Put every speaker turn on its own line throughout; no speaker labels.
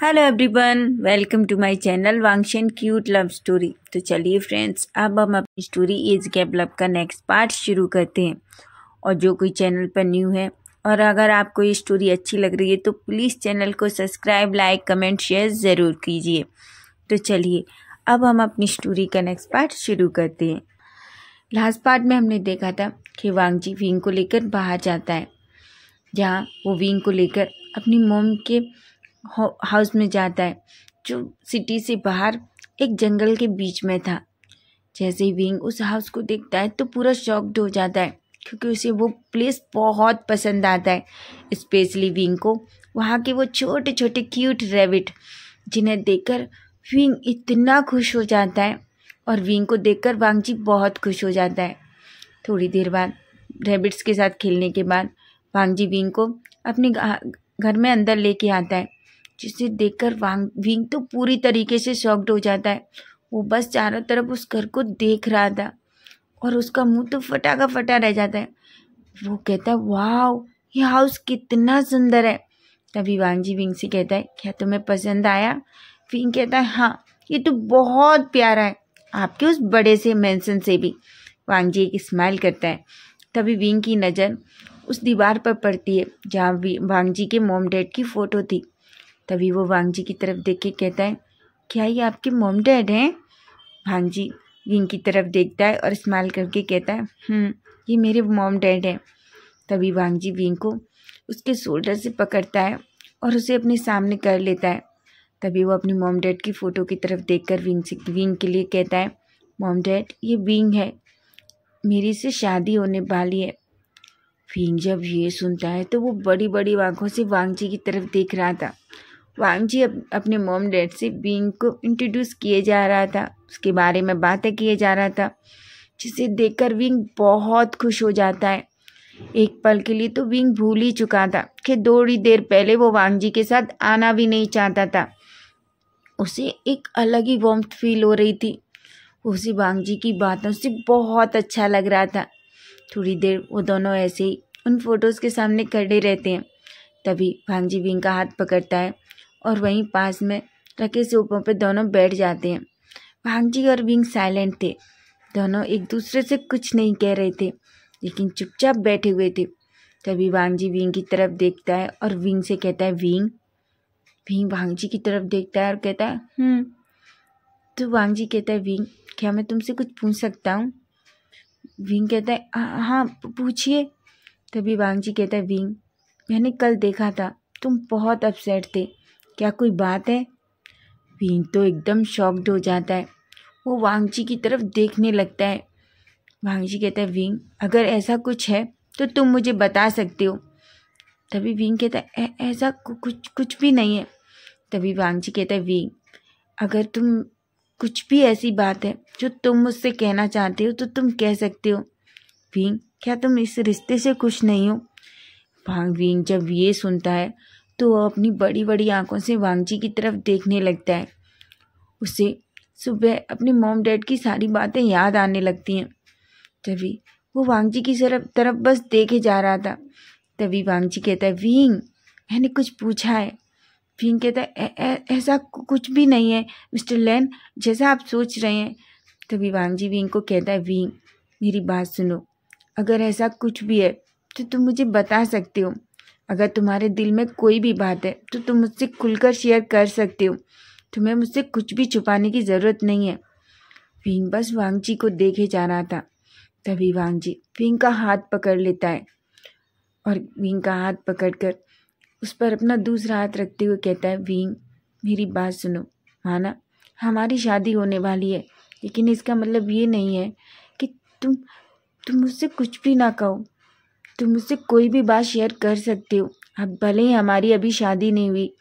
Hello everyone welcome to my channel Wangshan cute love story तो चलिए friends अब हम अपनी स्टोरी एज गैप लव का नेक्स्ट पार्ट शुरू करते हैं। और जो कोई चैनल पर न्यू है, और अगर आपको ये स्टोरी अच्छी लग रही है तो प्लीज़ चैनल को सब्सक्राइब लाइक कमेंट शेयर ज़रूर कीजिए। तो चलिए, अब हम अपनी स्टोरी का नेक्स्ट पार्ट शुरू करते हैं। लास्ट पार्ट में हमने देखा था कि वांगजी विंग को लेकर बाहर जाता है, जहाँ वो विंग को लेकर अपनी मोम के हाउस में जाता है। जो सिटी से बाहर एक जंगल के बीच में था। जैसे ही विंग उस हाउस को देखता है तो पूरा शॉक्ड हो जाता है, क्योंकि उसे वो प्लेस बहुत पसंद आता है। स्पेशली विंग को, वहाँ के वो छोटे छोटे क्यूट रेबिट जिन्हें देखकर विंग इतना खुश हो जाता है और विंग को देखकर वांगजी बहुत खुश हो जाता है। थोड़ी देर बाद रेबिट्स के साथ खेलने के बाद वांगजी विंग को अपने घर में अंदर लेके आता है। जिसे देखकर वांग विंग तो पूरी तरीके से शॉक्ड हो जाता है। वो बस चारों तरफ़ उस घर को देख रहा था और उसका मुँह तो फटा का फटा रह जाता है। वो कहता है वाह ये हाउस कितना सुंदर है। तभी वांग जी विंग से कहता है, क्या तुम्हें पसंद आया? विंग कहता है हाँ ये तो बहुत प्यारा है, आपके उस बड़े से मेंशन से भी। वांग जी एक स्माइल करता है। तभी विंग की नज़र उस दीवार पर पड़ती है, जहाँ वांग जी के मोम डैड की फ़ोटो थी। तभी वो वांग जी की तरफ़ देख के कहता है क्या ये आपके मोम डैड हैं? वांग जी विंग की तरफ़ देखता है और स्माइल करके कहता है हम्म, ये मेरे मोम डैड हैं। तभी वांग जी विंग को उसके शोल्डर से पकड़ता है और उसे अपने सामने कर लेता है। तभी वो अपनी मोम डैड की फ़ोटो की तरफ़ देखकर विंग से विंग के लिए कहता है मोम डैड ये विंग है। मेरी से शादी होने वाली है। विंग जब ये सुनता है तो वो बड़ी बड़ी आँखों से वांग जी की तरफ़ देख रहा था। वांग जी अपने मोम डैड से बींग को इंट्रोड्यूस किए जा रहा था। उसके बारे में बातें किए जा रहा था, जिसे देखकर विंग बहुत खुश हो जाता है। एक पल के लिए तो विंग भूल ही चुका था कि थोड़ी देर पहले वो वांग जी के साथ आना भी नहीं चाहता था। उसे एक अलग ही वॉम्थ फील हो रही थी। उसे वांग जी की बातों से बहुत अच्छा लग रहा था। थोड़ी देर वो दोनों ऐसे ही उन फ़ोटोज़ के सामने खड़े रहते हैं। तभी वांग जी विंग का हाथ पकड़ता है। और वहीं पास में रखे सोफों पर दोनों बैठ जाते हैं। भांगजी और विंग साइलेंट थे। दोनों एक दूसरे से कुछ नहीं कह रहे थे, लेकिन चुपचाप बैठे हुए थे। तभी वांगजी विंग की तरफ़ देखता है और विंग से कहता है, विंग विंग वांगजी की तरफ़ देखता है और कहता है हम्म तो वांगजी कहता है, विंग, क्या मैं तुमसे कुछ पूछ सकता हूँ? विंग कहता है हाँ पूछिए। तभी वांगजी कहता है, विंग, मैंने कल देखा था, तुम बहुत अपसेट थे। क्या कोई बात है? विंग तो एकदम शॉक्ड हो जाता है। वो वांगची की तरफ़ देखने लगता है। वांगची कहता है विंग अगर ऐसा कुछ है तो तुम मुझे बता सकते हो। तभी विंग कहता है ऐसा कुछ कुछ भी नहीं है। तभी वांगची कहता है विंग अगर तुम, कुछ भी ऐसी बात है, जो तुम मुझसे कहना चाहते हो तो तुम कह सकते हो। विंग क्या तुम इस रिश्ते से खुश नहीं हो? वांग विंग जब ये सुनता है तो वह अपनी बड़ी बड़ी आँखों से वांगजी की तरफ़ देखने लगता है। उसे सुबह अपने मोम डैड की सारी बातें याद आने लगती हैं। तभी वो वांगजी की तरफ़ तरफ़ बस देखे जा रहा था। तभी वांगजी कहता है, वींग, मैंने कुछ पूछा है। वींग कहता है ऐसा कुछ भी नहीं है, मिस्टर लैन, जैसा आप सोच रहे हैं। तभी वांगजी वींग को कहता है, वींग, मेरी बात सुनो। अगर ऐसा कुछ भी है तो तुम मुझे बता सकते हो। अगर तुम्हारे दिल में कोई भी बात है तो तुम मुझसे खुलकर शेयर कर सकते हो। तुम्हें मुझसे कुछ भी छुपाने की ज़रूरत नहीं है। विंग बस वांगजी को देखे जा रहा था। तभी वांगजी विंग का हाथ पकड़ लेता है और विंग का हाथ पकड़कर उस पर अपना दूसरा हाथ रखते हुए कहता है विंग मेरी बात सुनो। माना हमारी शादी होने वाली है। लेकिन इसका मतलब ये नहीं है कि तुम तुम मुझसे कुछ भी ना कहो। तुम मुझसे कोई भी बात शेयर कर सकते हो। अब भले ही हमारी अभी शादी नहीं हुई,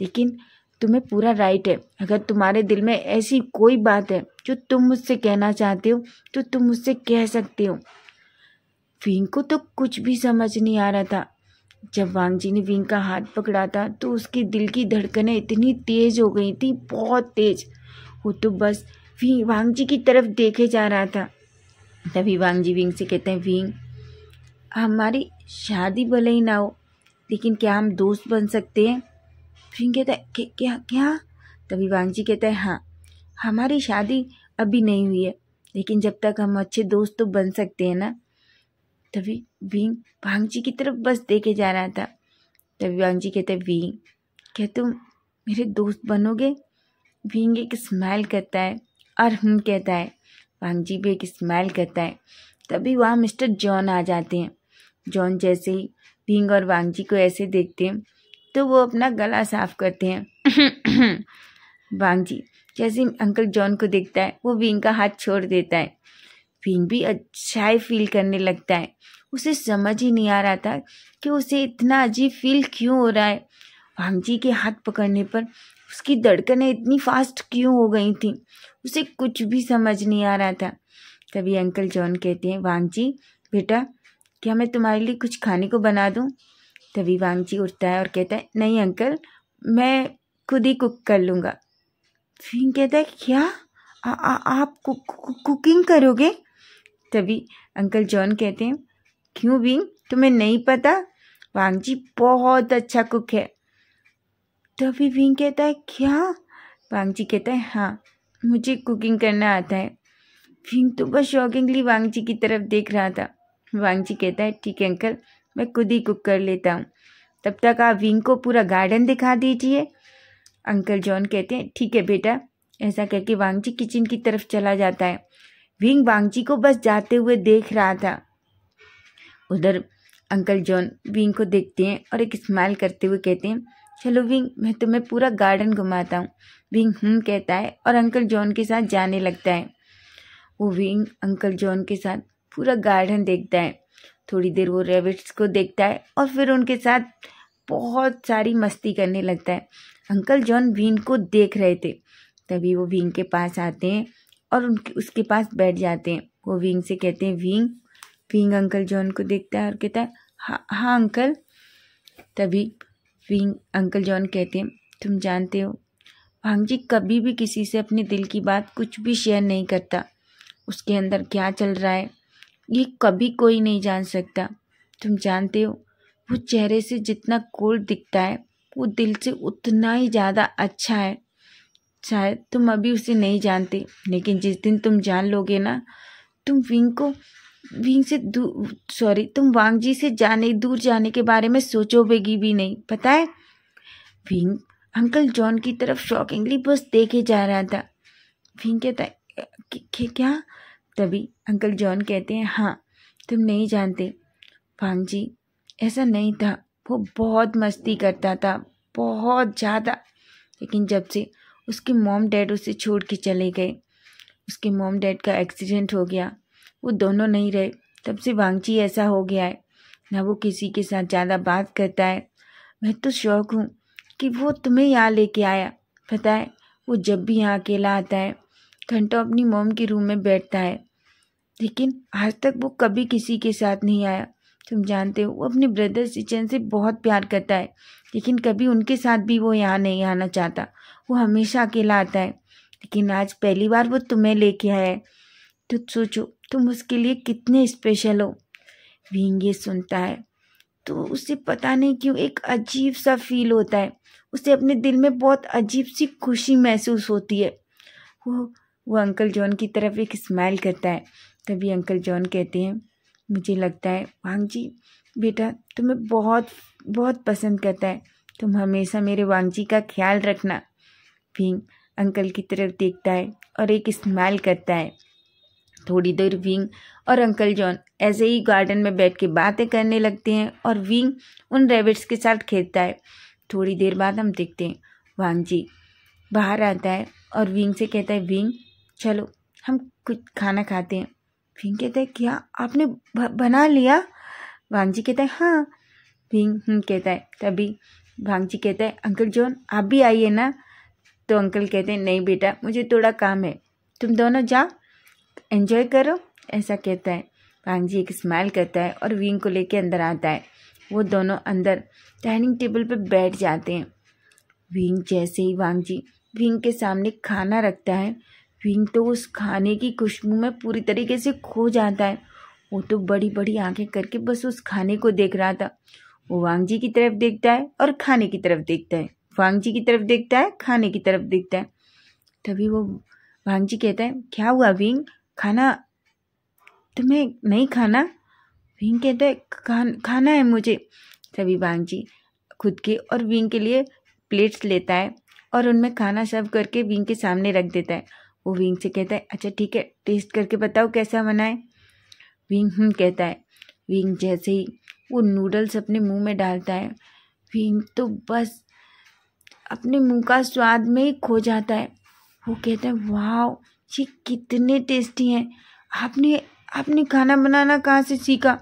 लेकिन तुम्हें पूरा राइट है। अगर तुम्हारे दिल में ऐसी कोई बात है जो तुम मुझसे कहना चाहते हो तो तुम मुझसे कह सकते हो। विंग को तो कुछ भी समझ नहीं आ रहा था। जब वांग जी ने विंग का हाथ पकड़ा था तो उसके दिल की धड़कनें इतनी तेज हो गई थी, बहुत तेज। वो तो बस वांग जी की तरफ़ देखे जा रहा था। तभी वांग जी विंग से कहते हैं विंग हमारी शादी भले ही ना हो, लेकिन क्या हम दोस्त बन सकते हैं? फिर कहता है, क्या क्या तभी वांग जी कहता है हाँ हमारी शादी अभी नहीं हुई है, लेकिन जब तक हम अच्छे दोस्त तो बन सकते हैं ना? तभी वींग वांग जी की तरफ़ बस देखे जा रहा था। तभी वांग जी कहते वींग, क्या तुम मेरे दोस्त बनोगे? वींग एक स्माइल करता है और हम कहता है वांग जी भी एक स्माइल करता है। तभी वहाँ मिस्टर जॉन आ जाते हैं। जॉन जैसे ही वींग और वांगजी को ऐसे देखते हैं तो वो अपना गला साफ़ करते हैं। वांगजी जैसे अंकल जॉन को देखता है, वो विंग का हाथ छोड़ देता है। विंग भी अच्छा ही फील करने लगता है। उसे समझ ही नहीं आ रहा था कि उसे इतना अजीब फील क्यों हो रहा है। वांग जी के हाथ पकड़ने पर उसकी धड़कनें इतनी फास्ट क्यों हो गई थी, उसे कुछ भी समझ नहीं आ रहा था। तभी अंकल जॉन कहते हैं वांगजी बेटा क्या मैं तुम्हारे लिए कुछ खाने को बना दूँ? तभी वांग जी उठता है और कहता है नहीं अंकल मैं खुद ही कुक कर लूँगा। फिर कहता है क्या? आ, आ, आप कु, कु, कु, कुकिंग करोगे? तभी अंकल जॉन कहते हैं क्यों विंग तुम्हें नहीं पता? वांग जी बहुत अच्छा कुक है। तभी विंग कहता है क्या? वांग जी कहता है हाँ मुझे कुकिंग करना आता है। विंग तो बस शॉकिंगली वांग जी की तरफ़ देख रहा था। वांग जी कहता है, ठीक है, अंकल, मैं खुद ही कुक कर लेता हूँ। तब तक आप विंग को पूरा गार्डन दिखा दीजिए। अंकल जॉन कहते हैं, ठीक है बेटा। ऐसा कह के वांगजी किचन की तरफ़ चला जाता है। विंग वांगजी को बस जाते हुए देख रहा था। उधर अंकल जॉन विंग को देखते हैं और एक स्माइल करते हुए कहते हैं, चलो विंग मैं तुम्हें पूरा गार्डन घुमाता हूँ। विंग हूँ कहता है और अंकल जॉन के साथ जाने लगता है। वो विंग अंकल जॉन के साथ पूरा गार्डन देखता है। थोड़ी देर वो रेबिट्स को देखता है और फिर उनके साथ बहुत सारी मस्ती करने लगता है। अंकल जॉन वीन को देख रहे थे। तभी वो वीन के पास आते हैं और उनके, उसके पास बैठ जाते हैं। वो विंग से कहते हैं विंग विंग अंकल जॉन को देखता है और कहता है हाँ हाँ अंकल। तभी विंग अंकल जॉन कहते हैं, तुम जानते हो, भाँग जी कभी भी किसी से अपने दिल की बात कुछ भी शेयर नहीं करता। उसके अंदर क्या चल रहा है? ये कभी कोई नहीं जान सकता। तुम जानते हो, वो चेहरे से जितना कोल्ड दिखता है, वो दिल से उतना ही ज़्यादा अच्छा है। शायद तुम अभी उसे नहीं जानते, लेकिन जिस दिन तुम जान लोगे ना, तुम विंग को, विंग से दूर सॉरी, तुम वांग जी से जाने, दूर जाने के बारे में सोचोगे भी नहीं, पता है? विंग, अंकल जॉन की तरफ़ शॉकिंगली बस देखे जा रहा था। विंग कहता है क्या? तभी अंकल जॉन कहते हैं हाँ तुम नहीं जानते। वांग जी, ऐसा नहीं था। वो बहुत मस्ती करता था, बहुत ज़्यादा। लेकिन जब से उसके मोम डैड उसे छोड़ के चले गए, उसके मोम डैड का एक्सीडेंट हो गया, वो दोनों नहीं रहे, तब से वांगची ऐसा हो गया है। ना वो किसी के साथ ज़्यादा बात करता है। मैं तो शौक हूँ कि वो तुम्हें यहाँ लेके आया। पता है, वो जब भी यहाँ अकेला आता है, घंटों अपनी मोम के रूम में बैठता है। लेकिन आज तक वो कभी किसी के साथ नहीं आया। तुम जानते हो, वो अपने ब्रदर सिचन से बहुत प्यार करता है, लेकिन कभी उनके साथ भी वो यहाँ नहीं आना चाहता। वो हमेशा अकेला आता है। लेकिन आज पहली बार वो तुम्हें लेके आया है। तो सोचो, तुम उसके लिए कितने स्पेशल हो। विंग ये सुनता है। तो उसे पता नहीं क्यों एक अजीब सा फील होता है। उसे अपने दिल में बहुत अजीब सी खुशी महसूस होती है। वो वो अंकल जॉन की तरफ़ एक स्माइल करता है। तभी अंकल जॉन कहते हैं, मुझे लगता है, वांग जी, बेटा तुम्हें बहुत बहुत पसंद करता है। तुम हमेशा मेरे वांग जी का ख्याल रखना। विंग अंकल की तरफ़ देखता है और एक स्माइल करता है। थोड़ी देर विंग और अंकल जॉन ऐसे ही गार्डन में बैठ के बातें करने लगते हैं और विंग उन रेबिट्स के साथ खेलता है। थोड़ी देर बाद हम देखते हैं, वांग जी बाहर आता है और विंग से कहता है विंग चलो, हम कुछ खाना खाते हैं। विंग कहते हैं, क्या आपने बना लिया? वांग जी कहता है हाँ। विंग कहता है, तभी। भाँग जी कहता है, अंकल जॉन, आप भी आइए ना? तो अंकल कहते हैं, नहीं बेटा, मुझे थोड़ा काम है। तुम दोनों जाओ, एंजॉय करो, ऐसा कहता है। वांग जी एक स्माइल करता है और विंग को लेके अंदर आता है। वो दोनों अंदर डाइनिंग टेबल पर बैठ जाते हैं। विंग जैसे ही वांग जी विंग के सामने खाना रखता है विंग तो उस खाने की खुशबू में पूरी तरीके से खो जाता है। वो तो बड़ी बड़ी आँखें करके बस उस खाने को देख रहा था। वो वांग जी की तरफ़ देखता है और खाने की तरफ़ देखता है। वांग जी की तरफ़ देखता है, खाने की तरफ़ देखता है। तभी वो वांग जी कहता है, क्या हुआ विंग खाना तुम्हें नहीं खाना? विंग कहता है, खान, खाना है मुझे। तभी वांग जी खुद के और विंग के लिए प्लेट्स लेता है और उनमें खाना सर्व करके विंग के सामने रख देता है। वो विंग से कहता है अच्छा ठीक है टेस्ट करके बताओ कैसा बना है विंग हम्म कहता है। विंग जैसे ही वो नूडल्स अपने मुँह में डालता है, विंग तो बस अपने मुँह का स्वाद में ही खो जाता है। वो कहता है वाह ये कितने टेस्टी हैं। आपने आपने खाना बनाना कहाँ से सीखा?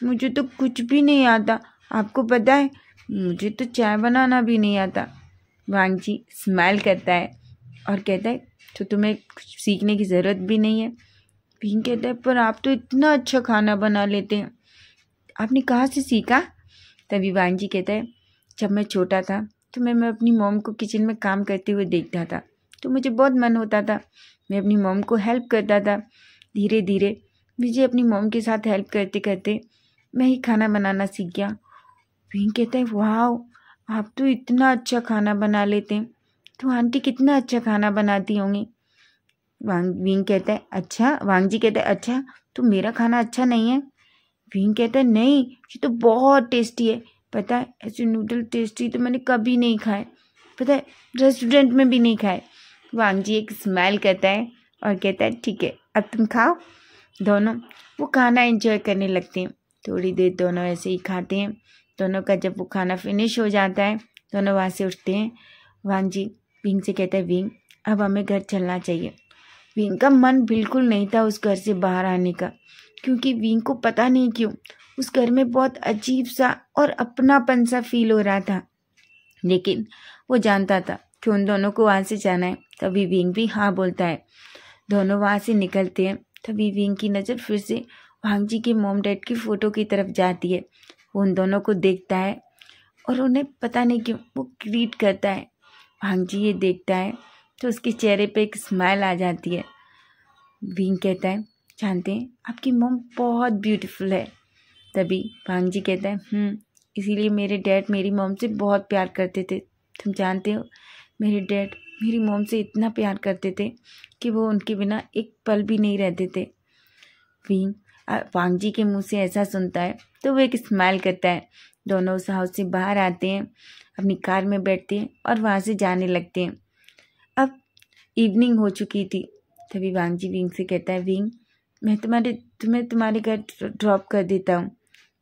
मुझे तो कुछ भी नहीं आता। आपको पता है, मुझे तो चाय बनाना भी नहीं आता। वांग जी स्माइल करता है और कहता है तो तुम्हें सीखने की ज़रूरत भी नहीं है। पिंक कहता है, पर आप तो इतना अच्छा खाना बना लेते हैं। आपने कहाँ से सीखा? तभी वांग जी कहता है, जब मैं छोटा था तो मैं मैं अपनी मोम को किचन में काम करते हुए देखता था तो मुझे बहुत मन होता था। मैं अपनी मोम को हेल्प करता था। धीरे धीरे मुझे अपनी मोम के साथ हेल्प करते करते मैं ही खाना बनाना सीख गया। विंग कहता है वाह आप तो इतना अच्छा खाना बना लेते हैं। तो आंटी कितना अच्छा खाना बनाती होंगी। वांग, विंग कहता है अच्छा? वांग जी कहता है अच्छा तो मेरा खाना अच्छा नहीं है? विंग कहता है, नहीं, ये तो बहुत टेस्टी है। पता है, ऐसे नूडल टेस्टी तो मैंने कभी नहीं खाए। पता है रेस्टोरेंट में भी नहीं खाए। वांग जी एक स्माइल करता है और कहता है, ठीक है, अब तुम खाओ। दोनों, वो खाना एंजॉय करने लगते हैं। थोड़ी देर दोनों ऐसे ही खाते हैं। दोनों का जब वो खाना फिनिश हो जाता है, दोनों वहाँ से उठते हैं। वांग जी विंग से कहता है, विंग, अब हमें घर चलना चाहिए। विंग का मन बिल्कुल नहीं था उस घर से बाहर आने का, क्योंकि विंग को पता नहीं क्यों, उस घर में बहुत अजीब सा और अपनापन सा फील हो रहा था। लेकिन वो जानता था कि उन दोनों को वहाँ से जाना है, तभी विंग भी हाँ बोलता है। दोनों वहाँ से निकलते हैं, तभी विंग की नज़र फिर से वांग जी के मोम डैड की फ़ोटो की तरफ़ जाती है। वो उन दोनों को देखता है और उन्हें पता नहीं क्यों वो ग्रीट करता है। वांग जी ये देखता है तो उसके चेहरे पे एक स्माइल आ जाती है। विंग कहता है जानते हैं आपकी मोम बहुत ब्यूटीफुल है। तभी वांग जी कहता है हम्म, इसीलिए मेरे डैड मेरी मोम से बहुत प्यार करते थे। तुम जानते हो मेरे डैड मेरी मोम से इतना प्यार करते थे कि वो उनके बिना एक पल भी नहीं रहते थे। वांग जी के मुँह से ऐसा सुनता है तो वो एक स्माइल करता है। दोनों उस हाउस से बाहर आते हैं अपनी कार में बैठते हैं और वहाँ से जाने लगते हैं। अब इवनिंग हो चुकी थी, तभी वांग जी विंग से कहता है विंग मैं तुम्हारे, तुम्हें तुम्हारे घर ड्रॉप कर देता हूँ।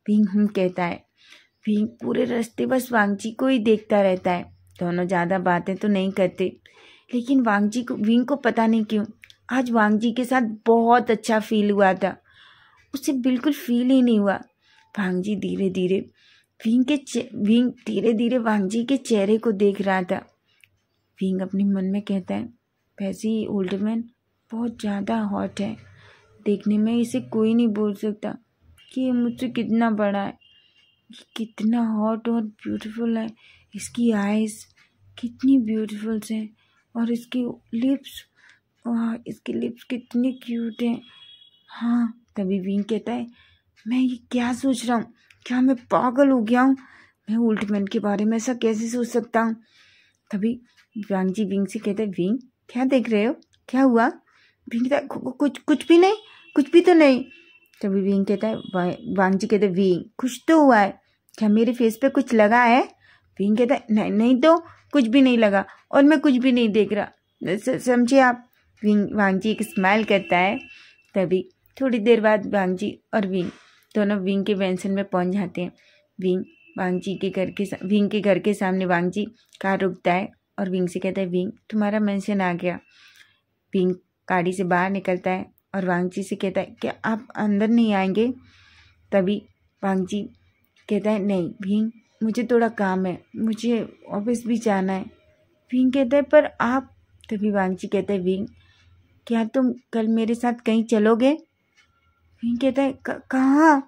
विंग हम कहता है विंग पूरे रास्ते बस वांग जी को ही देखता रहता है। दोनों ज़्यादा बातें तो नहीं करते, लेकिन वांग जी को विंग को पता नहीं क्यों, आज वांग जी के साथ बहुत अच्छा फील हुआ था। उसे बिल्कुल फील ही नहीं हुआ। वांग जी धीरे धीरे विंग के विंग धीरे धीरे वांग जी के चेहरे को देख रहा था। विंग अपने मन में कहता है वैसे ही ओल्ड मैन बहुत ज़्यादा हॉट है। देखने में इसे कोई नहीं बोल सकता कि ये मुझसे कितना बड़ा है। कितना हॉट और ब्यूटीफुल है। इसकी आइज़ कितनी ब्यूटीफुल से और इसकी लिप्स वाह, इसकी लिप्स कितनी क्यूट हैं। हाँ तभी विंग कहता है, मैं ये क्या सोच रहा हूँ? क्या मैं पागल हो गया हूँ? मैं ओल्ड मैन के बारे में ऐसा कैसे सोच सकता हूँ? तभी वांग जी विंग से कहते हैं विंग, क्या देख रहे हो? क्या हुआ? विंग कहता कुछ कुछ भी नहीं, कुछ भी तो नहीं। तभी विंग कहता है वांग जी कहते, विंग, कुछ तो हुआ है। क्या मेरे फेस पे कुछ लगा है? विंग कहता है नहीं नहीं तो कुछ भी नहीं लगा और मैं कुछ भी नहीं देख रहा। समझे आप? विंग वांग जी एक स्माइल करता है। तभी थोड़ी देर बाद वांग जी और विंग दोनों विंग के वेंसन में पहुँच जाते हैं। विंग वांग जी के घर के विंग के घर के सामने वांग जी कार रुकता है और विंग से कहता है, विंग, तुम्हारा मेंशन आ गया। विंग गाड़ी से बाहर निकलता है और वांग जी से कहता है, क्या आप अंदर नहीं आएँगे? तभी वांग जी कहता है, नहीं, विंग, मुझे थोड़ा काम है, मुझे ऑफ़िस भी जाना है। विंग कहता है, पर आप, तभी वांग जी कहते हैं, विंग, क्या तुम कल मेरे साथ कहीं चलोगे? विंग कहता है कहाँ?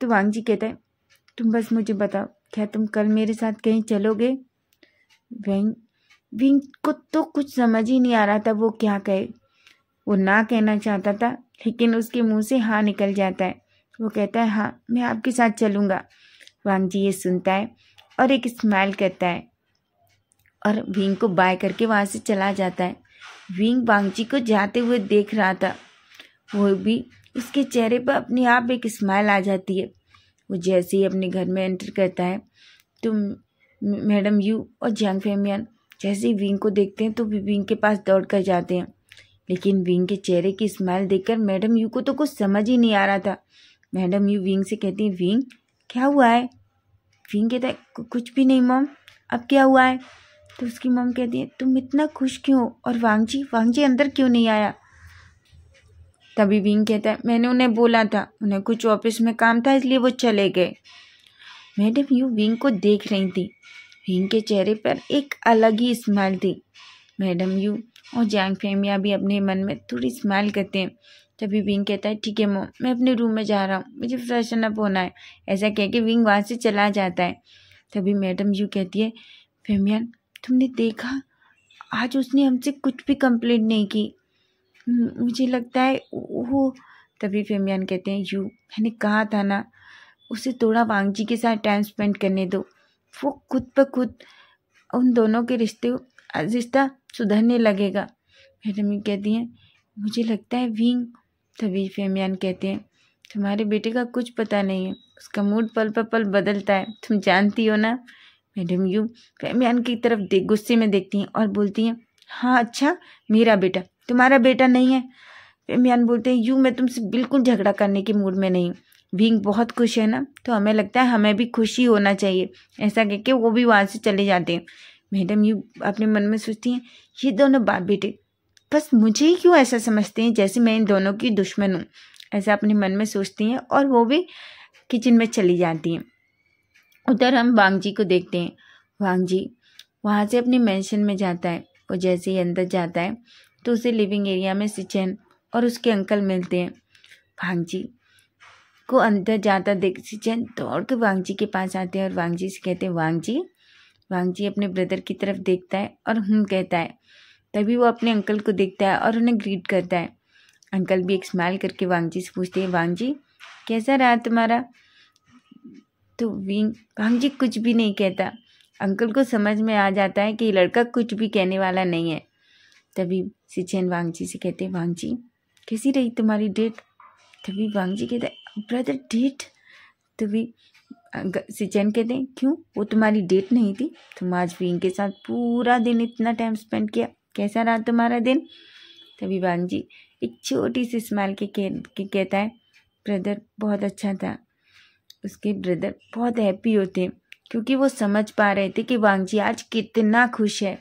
तो वांग जी कहता है, तुम बस मुझे बताओ, क्या तुम कल मेरे साथ कहीं चलोगे? विंग विंग को तो कुछ समझ ही नहीं आ रहा था वो क्या कहे। वो ना कहना चाहता था, लेकिन उसके मुँह से हाँ निकल जाता है। वो कहता है हाँ मैं आपके साथ चलूँगा। वांग जी ये सुनता है और एक स्माइल करता है और विंग को बाय करके वहाँ से चला जाता है। विंग वांगची को जाते हुए देख रहा था। वो भी उसके चेहरे पर अपने आप एक स्माइल आ जाती है। वो जैसे ही अपने घर में एंटर करता है तो मैडम यू और जंग फेमियन जैसे ही विंग को देखते हैं तो विंग के पास दौड़ कर जाते हैं। लेकिन विंग के चेहरे की स्माइल देखकर मैडम यू को तो कुछ समझ ही नहीं आ रहा था। मैडम यू विंग से कहती हैं विंग क्या हुआ है? विंग कहता है कुछ भी नहीं मॉम अब क्या हुआ है? तो उसकी मॉम कहती है, तुम इतना खुश क्यों और वांगजी वांगजी अंदर क्यों नहीं आया? तभी विंग कहता है, मैंने उन्हें बोला था, उन्हें कुछ ऑफ़िस में काम था, इसलिए वो चले गए। मैडम, यू विंग को देख रही थी। विंग के चेहरे पर एक अलग ही स्माइल थी। मैडम, यू और जैंग फेमिया भी अपने मन में थोड़ी स्माइल करते हैं। तभी विंग कहता है, ठीक है मो, मैं अपने रूम में जा रहा हूँ, मुझे फ्रेशन अप होना है। ऐसा कह के विंग वहाँ से चला जाता है। तभी मैडम यू कहती है फेमियान तुमने देखा? आज उसने हमसे कुछ भी कंप्लेंट नहीं की। मुझे लगता है वो तभी फेमियान कहते हैं, यू, मैंने कहा था ना, उसे थोड़ा वांगजी के साथ टाइम स्पेंड करने दो। वो खुद ब खुद उन दोनों के रिश्ते, रिश्ता सुधरने लगेगा। मैडम कहती हैं, मुझे लगता है विंग, तभी फेमियान कहते हैं, तुम्हारे बेटे का कुछ पता नहीं है, उसका मूड पल पर पल बदलता है। तुम जानती हो ना? मैडम, यू, फेमियान की तरफ़ देख गुस्से में देखती हैं और बोलती हैं हाँ अच्छा मेरा बेटा तुम्हारा बेटा नहीं है। फेमियान बोलते हैं, यू मैं तुमसे बिल्कुल झगड़ा करने के मूड में नहीं विंग बहुत खुश है ना तो हमें लगता है हमें भी खुशी होना चाहिए। ऐसा कह के वो भी वहाँ से चले जाते हैं। मैडम, यू अपने मन में सोचती हैं, ये दोनों बाप बेटे, बस मुझे ही क्यों ऐसा समझते हैं जैसे मैं इन दोनों की दुश्मन हूँ? ऐसा अपने मन में सोचती हैं और वो भी किचन में चली जाती हैं। उधर हम वांग जी को देखते हैं। वांग जी वहाँ से अपने मैंशन में जाता है वो जैसे ही अंदर जाता है तो उसे लिविंग एरिया में सिचन और उसके अंकल मिलते हैं। वांग जी को अंदर जाता देख सिचन दौड़ के वांग जी के पास आते हैं और वांग जी से कहते हैं वांग जी वांग जी अपने ब्रदर की तरफ़ देखता है और हम कहता है। तभी वो अपने अंकल को देखता है और उन्हें ग्रीट करता है। अंकल भी एक स्माइल करके वांग जी से पूछते हैं वांग जी कैसा रहा तुम्हारा? तो विंग वांग जी कुछ भी नहीं कहता। अंकल को समझ में आ जाता है कि लड़का कुछ भी कहने वाला नहीं है। तभी सिचेन वांग जी से कहते हैं वांग जी कैसी रही तुम्हारी डेट? तभी वांग जी कहते ब्रदर डेट? तभी सिचैन कहते हैं क्यों? वो तुम्हारी डेट नहीं थी। तुम आज भी इनके साथ पूरा दिन इतना टाइम स्पेंड किया। कैसा रहा तुम्हारा दिन? तभी वांग जी एक छोटी सी स्माइल के, के कहता है ब्रदर बहुत अच्छा था। उसके ब्रदर बहुत हैप्पी होते क्योंकि वो समझ पा रहे थे कि वांग जी आज कितना खुश है।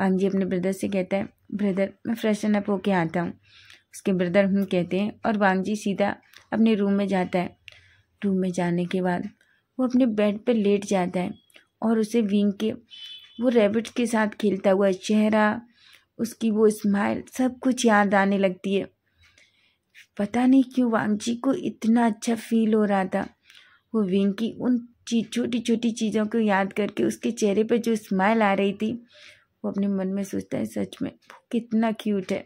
वांग जी, अपने ब्रदर से कहता है ब्रदर मैं फ्रेशन अप होके आता हूँ। उसके ब्रदर हम कहते हैं, और वांग जी सीधा अपने रूम में जाता है। रूम में जाने के बाद वो अपने बेड पर लेट जाता है, और उसे विंग के, वो रैबिट के साथ खेलता हुआ चेहरा, उसकी वो स्माइल सब कुछ याद आने लगती है। पता नहीं क्यों वांगजी को इतना अच्छा फील हो रहा था। वो विंग की उन छोटी छोटी चीज़ों को याद करके उसके चेहरे पर जो स्माइल आ रही थी वो अपने मन में सोचता है, सच में वो कितना क्यूट है,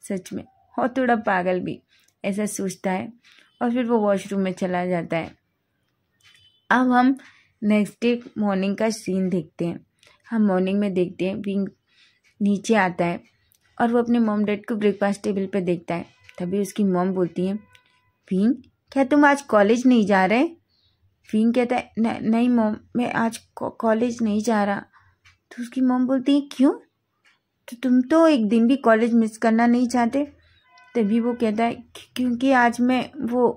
सच में, और थोड़ा पागल भी, ऐसा सोचता है, और फिर वो वॉशरूम में चला जाता है। अब हम नेक्स्ट डे मॉर्निंग का सीन देखते हैं। हम मॉर्निंग में देखते हैं विंग नीचे आता है, और वो अपने मॉम डैड को ब्रेकफास्ट टेबल पर देखता है। तभी उसकी मॉम बोलती है विंग क्या तुम आज कॉलेज नहीं जा रहे? विंग कहता है नहीं मॉम मैं आज कॉलेज नहीं जा रहा। तो उसकी मॉम बोलती है, क्यों? तो तुम तो एक दिन भी कॉलेज मिस करना नहीं चाहते। तभी वो कहता है क्योंकि आज मैं वो,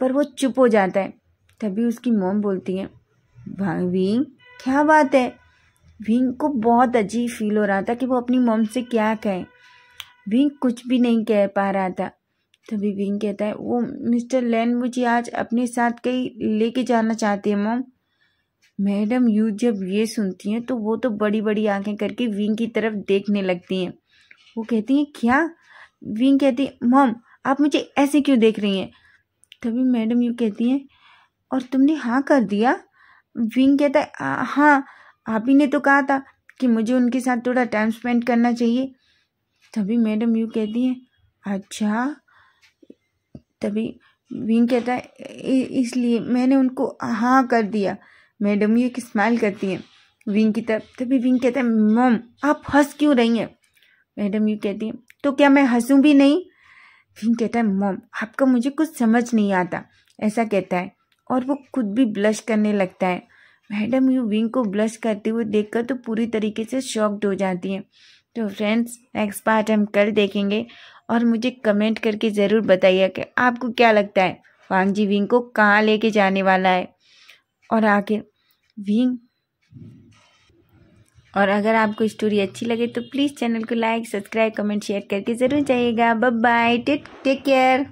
पर वो चुप हो जाता है। तभी उसकी मोम बोलती है विंग, क्या बात है? विंग को बहुत अजीब फील हो रहा था कि वो अपनी मोम से क्या कहे। विंग कुछ भी नहीं कह पा रहा था। तभी विंग कहता है, वो मिस्टर लैन मुझे आज अपने साथ कहीं लेके जाना चाहती है, मोम। मैडम, यू जब ये सुनती हैं तो वो तो बड़ी बड़ी आँखें करके विंग की तरफ़ देखने लगती हैं। वो कहती हैं, क्या? विंग कहती है, मॉम, आप मुझे ऐसे क्यों देख रही हैं? तभी मैडम यू कहती हैं, और तुमने हाँ कर दिया? विंग कहता है हाँ आप ही ने तो कहा था कि मुझे उनके साथ थोड़ा टाइम स्पेंड करना चाहिए। तभी मैडम यू कहती हैं अच्छा। तभी विंग कहता है इसलिए मैंने उनको हाँ कर दिया। मैडम यू एक स्माइल करती हैं। विंग की तरफ़, तभी विंग कहता है, मॉम, आप हंस क्यों रही हैं? मैडम यू कहती है तो क्या मैं हंसूं भी नहीं? विंग कहता है, मॉम, आपका मुझे कुछ समझ नहीं आता। ऐसा कहता है, और वो खुद भी ब्लश करने लगता है। मैडम यू विंग को ब्लश करते हुए देखकर तो पूरी तरीके से शॉक्ड हो जाती हैं। तो फ्रेंड्स नेक्स्ट पार्ट हम कल देखेंगे, और मुझे कमेंट करके ज़रूर बताइए कि आपको क्या लगता है? वांगजी विंग को कहाँ लेके जाने वाला है? और आखिर विंग और अगर आपको स्टोरी अच्छी लगे तो प्लीज़ चैनल को लाइक सब्सक्राइब कमेंट शेयर करके ज़रूर जाइएगा। Bye bye take take care